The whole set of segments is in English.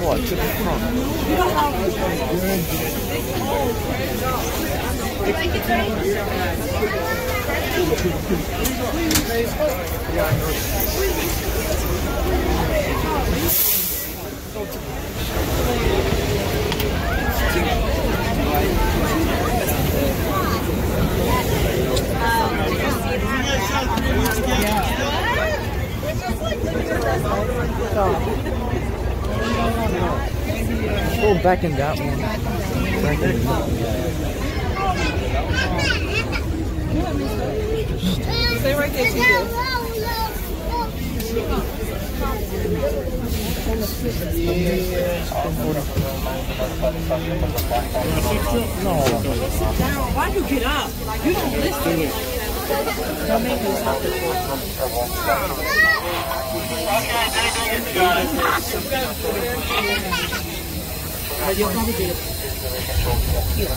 What, to the front? Back in that one. Back in Stay right there, No. Why you get up? You don't listen. Don't make me stop. Okay, 他觉得，他会，就是说，像我们有病了，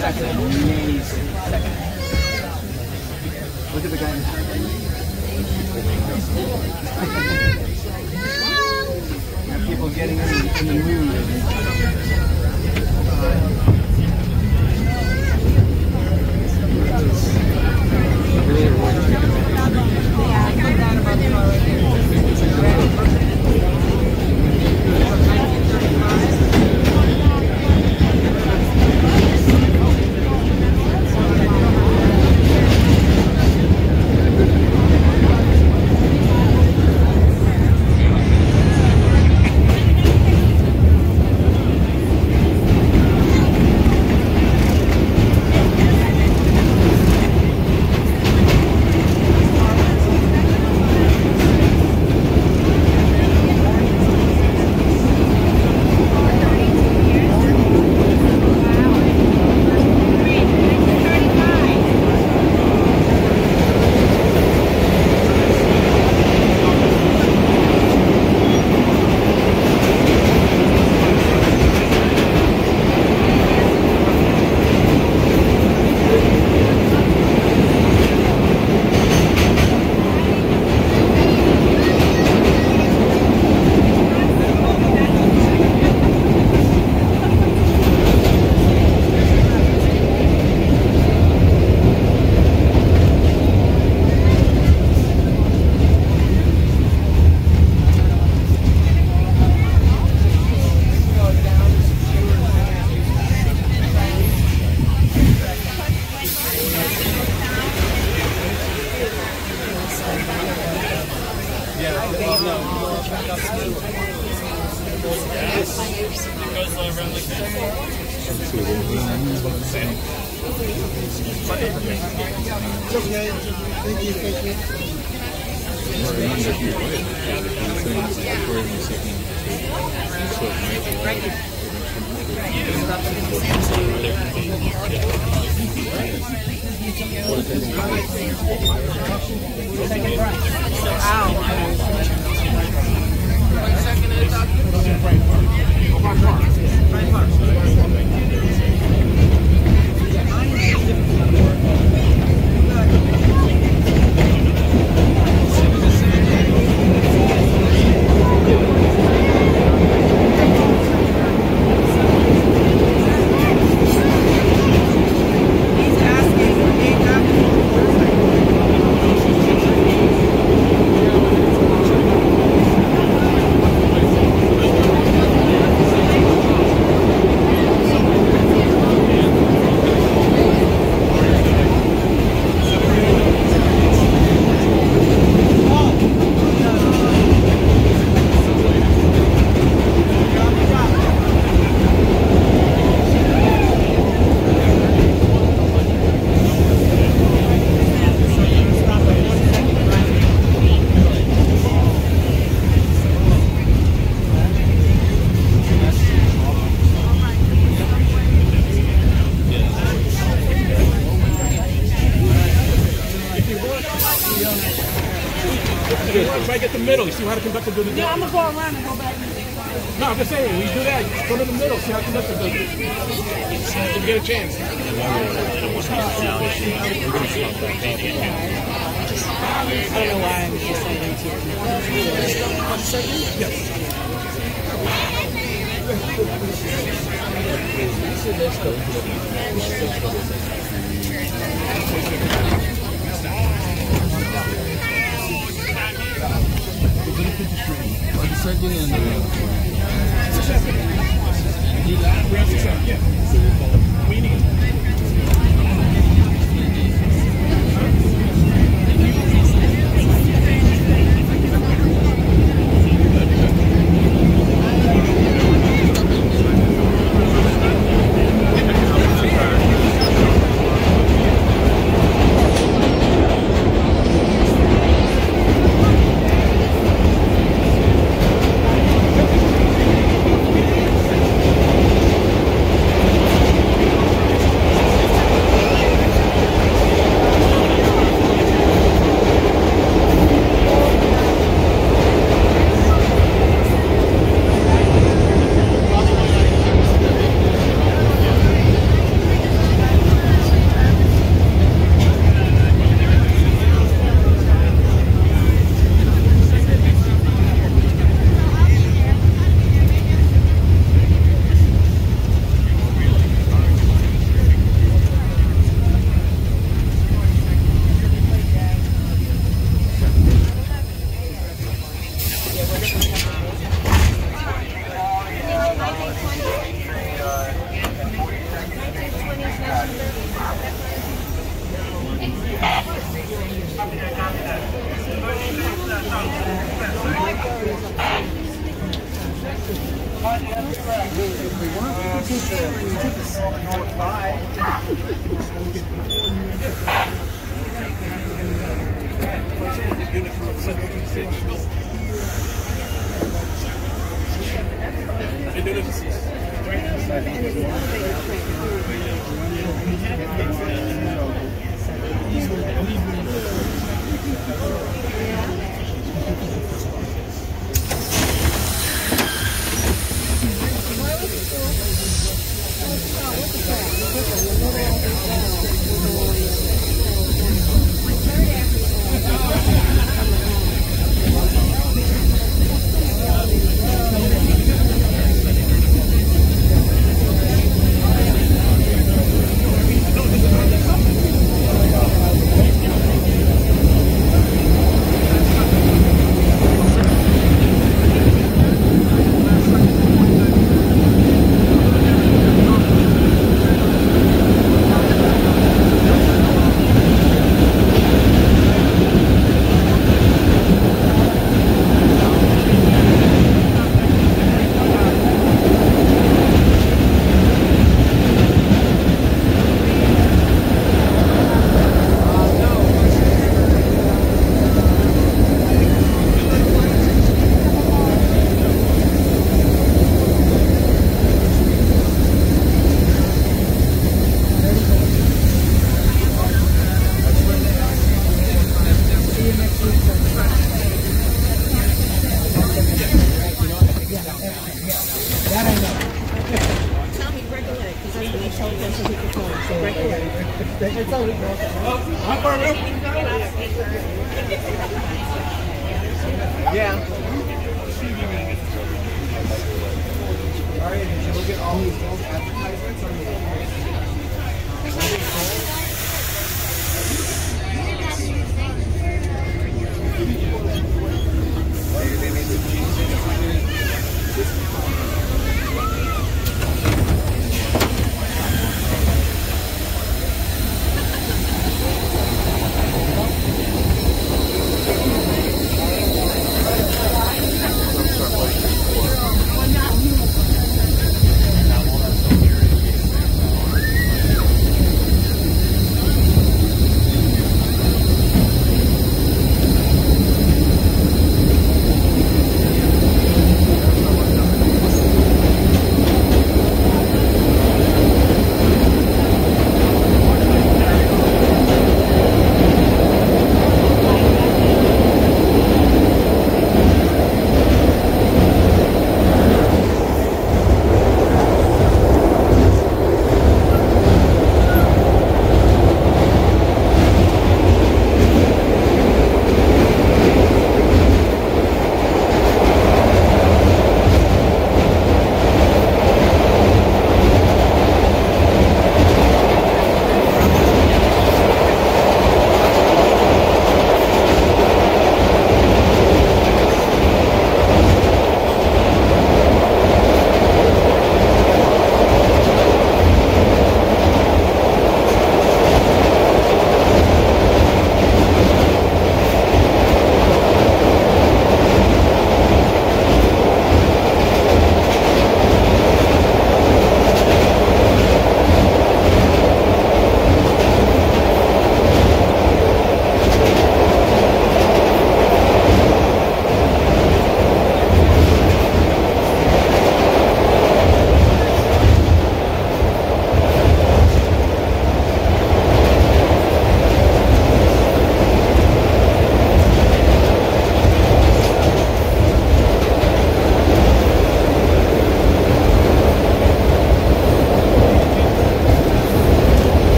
That's amazing. Look at the guy in people getting in the, in the mood. Try to get the middle. You see how the conductor do the Yeah, I'm gonna go around and go back. No, I'm just saying, when you do that, go to the middle, see how the conductor does it. If you get a chance. I don't know why I'm just saying to check, yeah. We need.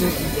What